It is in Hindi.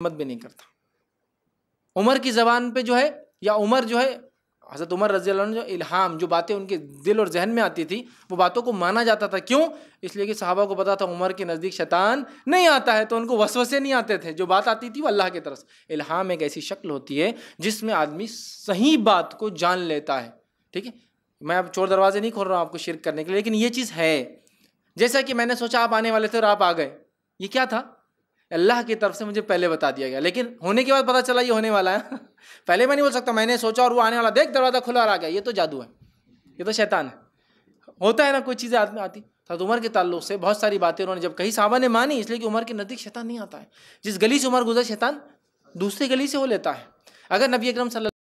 हिम्मत भी नहीं करता। उमर की ज़बान पे जो है, या उमर जो है, हज़रत उमर रज़ी जो इल्हाम, जो बातें उनके दिल और जहन में आती थी, वो बातों को माना जाता था। क्यों? इसलिए कि साहबा को पता था उमर के नज़दीक शैतान नहीं आता है तो उनको वसवसे नहीं आते थे। जो बात आती थी वो अल्लाह की तरफ़ इल्हाम एक ऐसी शक्ल होती है, जिसमें आदमी सही बात को जान लेता है। ठीक है? मैं अब चोर दरवाजे नहीं खोल रहा हूँ आपको शिरक करने के लिए, लेकिन ये चीज़ है। जैसा कि मैंने सोचा आप आने वाले थे और आप आ गए। ये क्या था? अल्लाह की तरफ़ से मुझे पहले बता दिया गया। लेकिन होने के बाद पता चला ये होने वाला है। पहले मैं नहीं बोल सकता, मैंने सोचा और वो आने वाला, देख दरवाज़ा खुला और आ गया। ये तो जादू है, ये तो शैतान है। होता है ना, कोई चीज़ें आदमी आती। तो उमर के ताल्लुक से बहुत सारी बातें उन्होंने जब कहीं, साहबा ने मानी, इसलिए कि उम्र के नज़दीक शैतान नहीं आता है। जिस गली से उम्र गुजर, शैतान दूसरी गली से हो लेता है। अगर नबी अक्रम अकरम